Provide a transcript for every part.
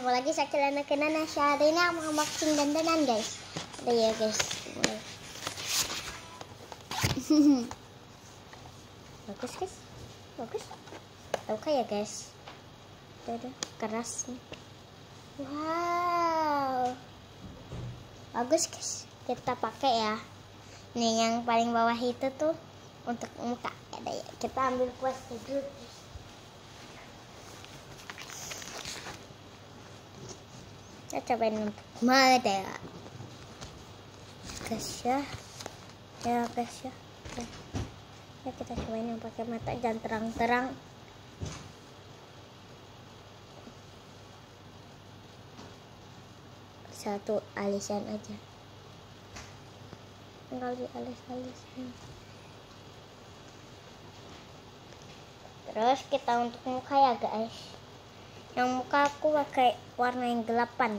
Ketemu lagi saya Kilana Kenana Hari ini aku mau unboxing dandanan guys. Ada ya guys. Bagus guys. Bagus. Oke ya guys? Ada keras. Nih Wow. Bagus guys. Kita pakai ya. Nih yang paling bawah itu tuh Untuk muka. Ada ya. Kita ambil plastik dulu guys kita cobain ya guys ya ya ya, ya kita cobain yang pakai mata jangan terang-terang satu alisan aja tinggal di alis-alisan terus kita untuk muka ya guys yang muka aku pakai warna yang gelapan.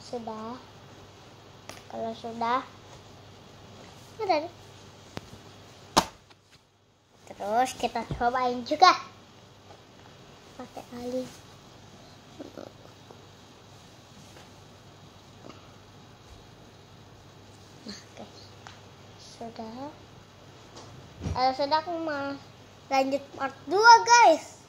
Sudah. Kalau sudah ada terus kita cobain juga. Pakai alis Guys. Sudah. Eh, sudah aku mau lanjut part 2, guys.